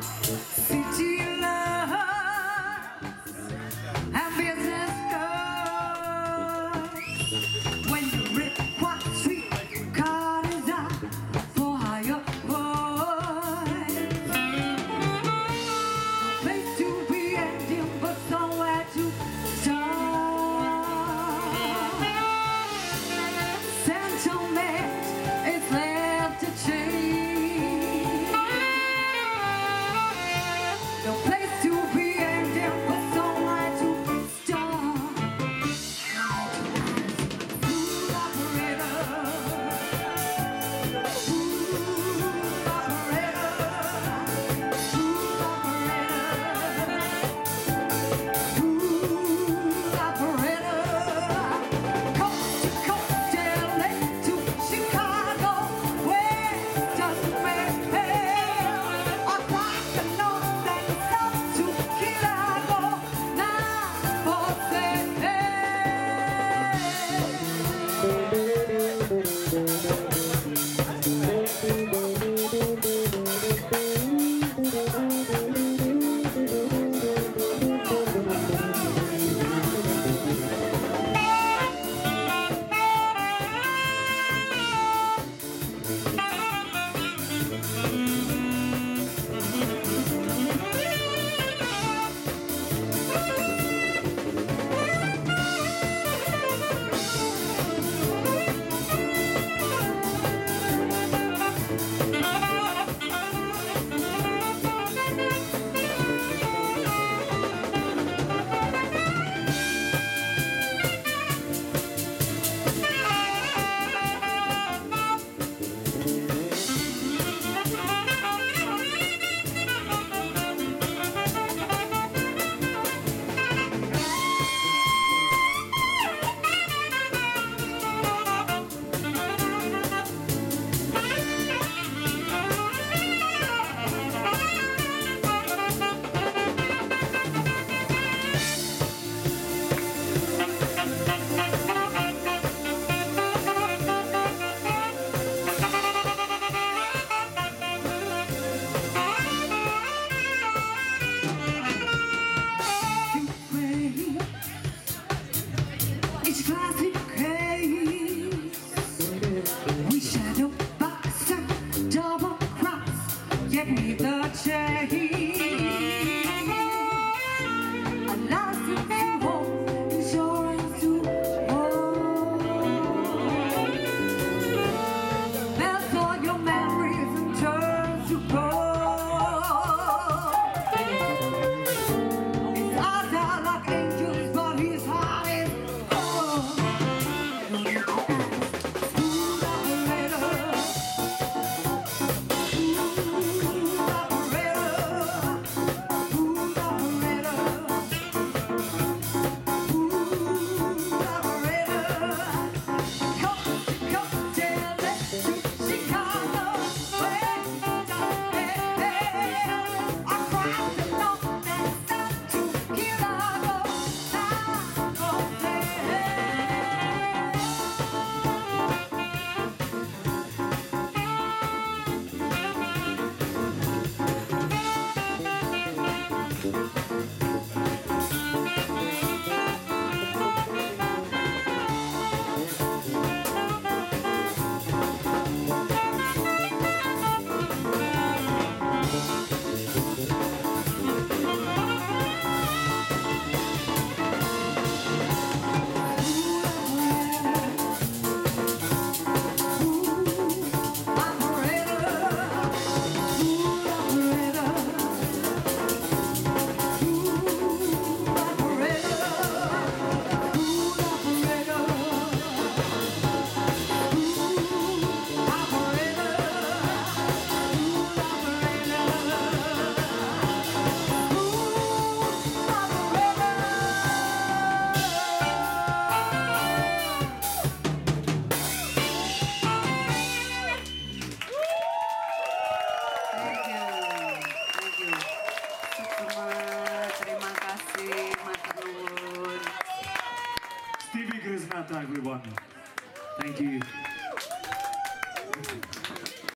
Se te Everyone. Thank you.